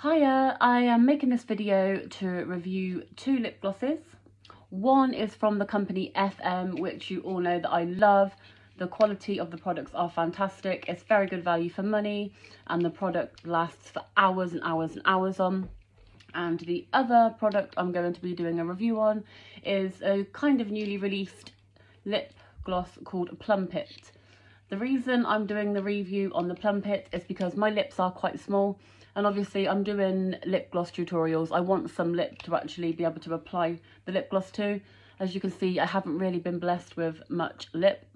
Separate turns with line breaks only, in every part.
Hiya, I am making this video to review two lip glosses. One is from the company FM, which you all know that I love. The quality of the products are fantastic. It's very good value for money and the product lasts for hours and hours and hours on. And the other product I'm going to be doing a review on is a kind of newly released lip gloss called Plumpit. The reason I'm doing the review on the Plumpit is because my lips are quite small and obviously I'm doing lip gloss tutorials. I want some lip to actually be able to apply the lip gloss to. As you can see, I haven't really been blessed with much lip.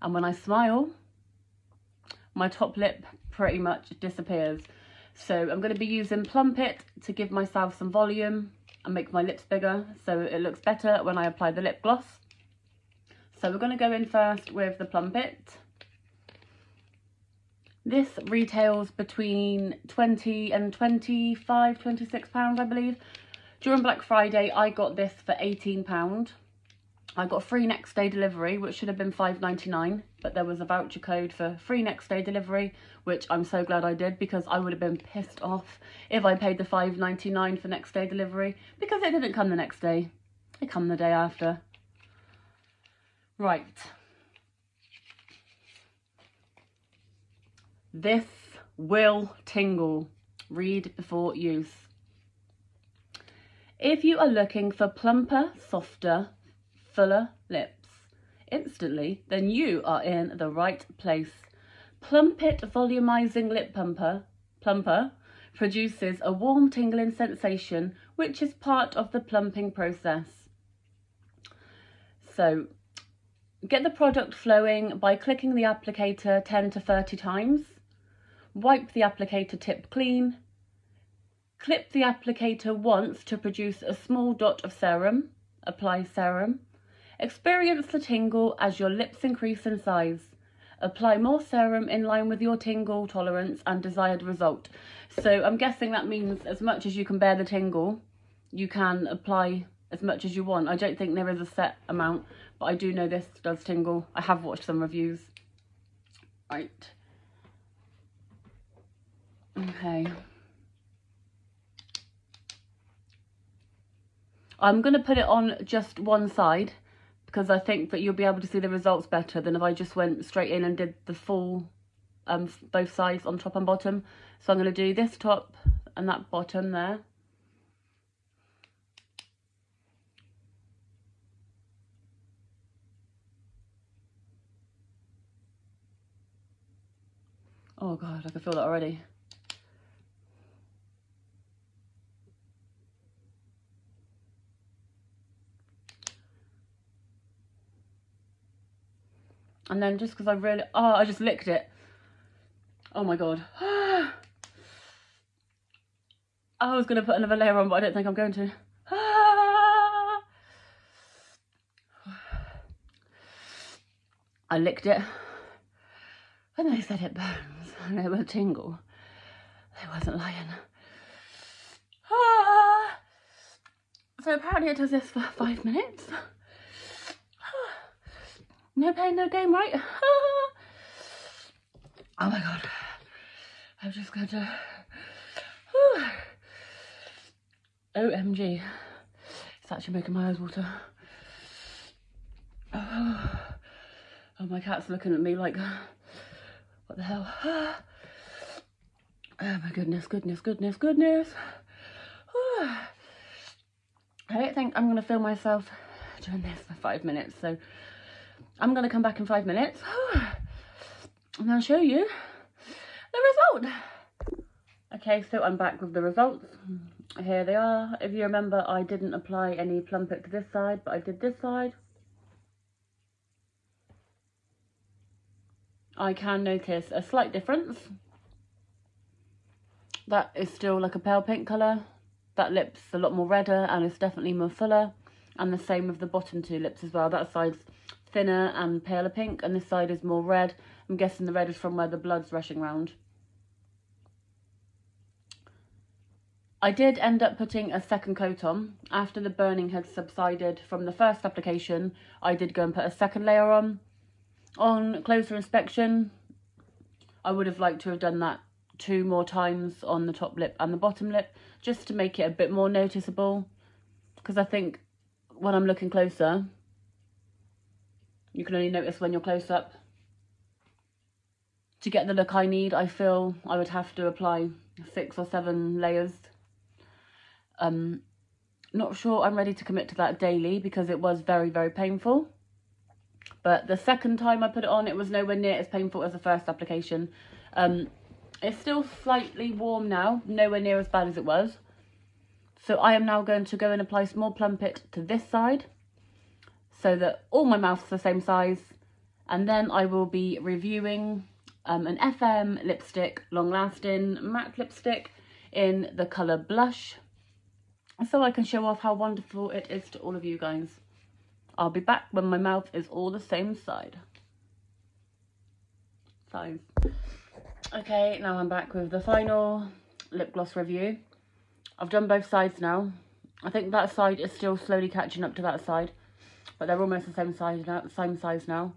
And when I smile, my top lip pretty much disappears. So I'm going to be using Plumpit to give myself some volume and make my lips bigger so it looks better when I apply the lip gloss. So we're going to go in first with the Plumpit. This retails between 20 and 25, 26 pounds, I believe. During Black Friday, I got this for 18 pound. I got free next day delivery, which should have been 5.99, but there was a voucher code for free next day delivery, which I'm so glad I did because I would have been pissed off if I paid the 5.99 for next day delivery because it didn't come the next day. It come the day after. Right. This will tingle. Read before use. If you are looking for plumper, softer, fuller lips instantly, then you are in the right place. Plumpit Volumizing Lip Pumper, plumper produces a warm tingling sensation which is part of the plumping process. So get the product flowing by clicking the applicator 10 to 30 times wipe the applicator tip clean, clip the applicator once to produce a small dot of serum, apply serum, experience the tingle as your lips increase in size. Apply more serum in line with your tingle tolerance and desired result. So I'm guessing that means as much as you can bear the tingle, you can apply as much as you want. I don't think there is a set amount, but I do know this does tingle. I have watched some reviews. Right. Okay. I'm going to put it on just one side because I think that you'll be able to see the results better than if I just went straight in and did the full, um, both sides on top and bottom. So I'm going to do this top and that bottom there. Oh God, I can feel that already. And then just because I really, oh, I just licked it. Oh my God. I was going to put another layer on, but I don't think I'm going to. I licked it. And they said it burns and it will tingle. They wasn't lying. So apparently it does this for five minutes. No pain, no gain, right? oh my god. I'm just going to... OMG. It's actually making my eyes water. Oh, oh my cat's looking at me like, what the hell? Oh my goodness, goodness, goodness, goodness. I don't think I'm going to film myself doing this for five minutes, so I'm going to come back in five minutes and I'll show you the result. Okay, so I'm back with the results. Here they are. If you remember, I didn't apply any Plumpit to this side, but I did this side. I can notice a slight difference. That is still like a pale pink colour. That lip's a lot more redder and it's definitely more fuller. And the same with the bottom two lips as well. That side's thinner and paler pink and this side is more red. I'm guessing the red is from where the blood's rushing around. I did end up putting a second coat on. After the burning had subsided from the first application, I did go and put a second layer on. On closer inspection, I would have liked to have done that two more times on the top lip and the bottom lip just to make it a bit more noticeable because I think when I'm looking closer you can only notice when you're close up. To get the look I need I feel I would have to apply six or seven layers. Um not sure I'm ready to commit to that daily because it was very very painful. But the second time I put it on it was nowhere near as painful as the first application. Um it's still slightly warm now, nowhere near as bad as it was. So I am now going to go and apply some more Plump to this side so that all my mouths the same size. And then I will be reviewing um, an FM lipstick, long lasting matte lipstick in the colour Blush. So I can show off how wonderful it is to all of you guys. I'll be back when my mouth is all the same side. Size. Okay, now I'm back with the final lip gloss review. I've done both sides now. I think that side is still slowly catching up to that side, but they're almost the same size now. Same size now.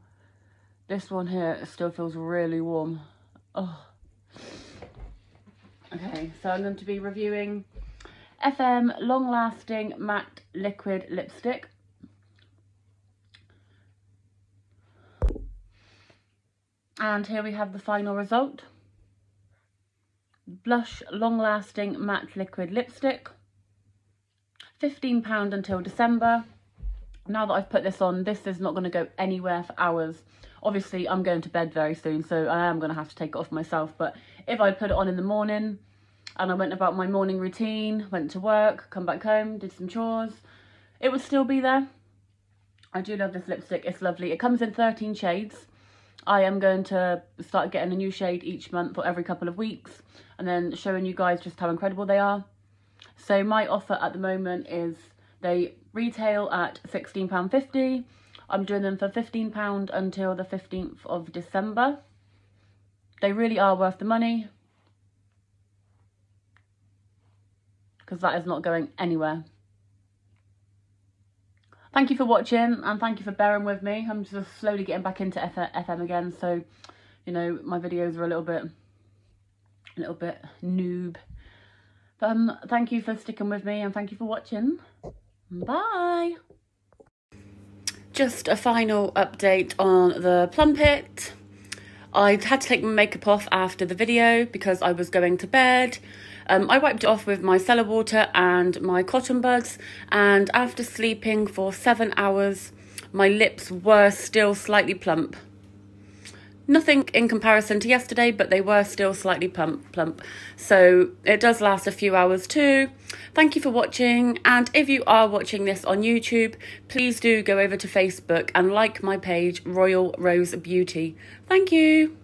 This one here still feels really warm. Oh. Okay, so I'm going to be reviewing FM Long Lasting Matte Liquid Lipstick. And here we have the final result. Blush Long Lasting Matte Liquid Lipstick. £15 until December. Now that I've put this on, this is not going to go anywhere for hours. Obviously, I'm going to bed very soon, so I am going to have to take it off myself. But if I put it on in the morning and I went about my morning routine, went to work, come back home, did some chores, it would still be there. I do love this lipstick. It's lovely. It comes in 13 shades. I am going to start getting a new shade each month or every couple of weeks and then showing you guys just how incredible they are. So my offer at the moment is they retail at £16.50. I'm doing them for £15 until the 15th of December. They really are worth the money. Because that is not going anywhere. Thank you for watching and thank you for bearing with me. I'm just slowly getting back into FM again. So, you know, my videos are a little bit a little bit noob. But um, thank you for sticking with me and thank you for watching. Bye. Just a final update on the Plump It. I had to take my makeup off after the video because I was going to bed. Um, I wiped it off with my cellar water and my cotton buds and after sleeping for seven hours my lips were still slightly plump. Nothing in comparison to yesterday, but they were still slightly plump, plump. So it does last a few hours too. Thank you for watching. And if you are watching this on YouTube, please do go over to Facebook and like my page, Royal Rose Beauty. Thank you.